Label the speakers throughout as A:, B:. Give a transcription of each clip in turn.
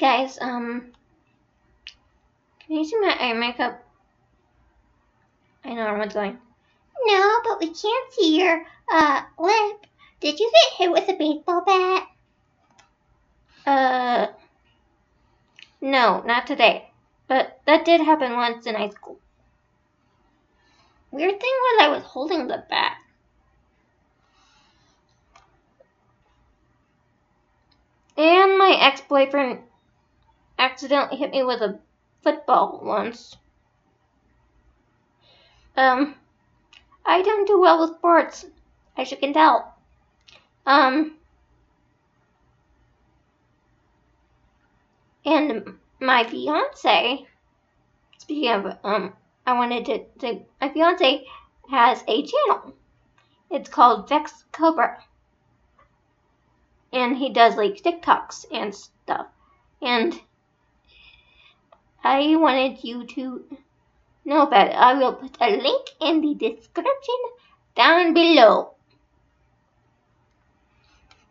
A: guys, um, can you see my eye makeup? I know everyone's going,
B: No, but we can't see your uh lip. Did you get hit with a baseball bat?
A: uh, no, not today. But that did happen once in high school. Weird thing was I was holding the bat. And my ex-boyfriend accidentally hit me with a football once. Um, I don't do well with sports, as you can tell. Um, and my fiance, speaking of, um, I wanted to say, my fiance has a channel. It's called Vax Cobra. And he does like TikToks and stuff. And I wanted you to know about it. I will put a link in the description down below.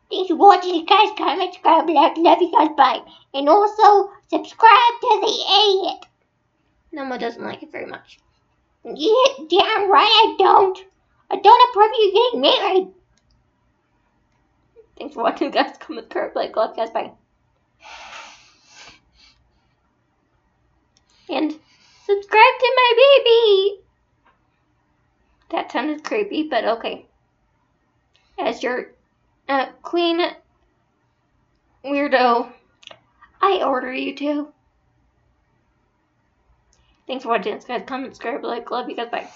B: Thanks for watching, guys. Comment, subscribe, like, love you guys, bye. And also, subscribe to the idiot.
A: Noma doesn't like it very much.
B: Yeah, damn right I don't. I don't approve you getting married.
A: Thanks for watching, guys. Comment, subscribe, like, love you guys, bye. And subscribe to my baby. That sounded creepy, but okay. As your uh, queen weirdo, I order you to. Thanks for watching, guys. Comment, subscribe, like, love you guys, bye.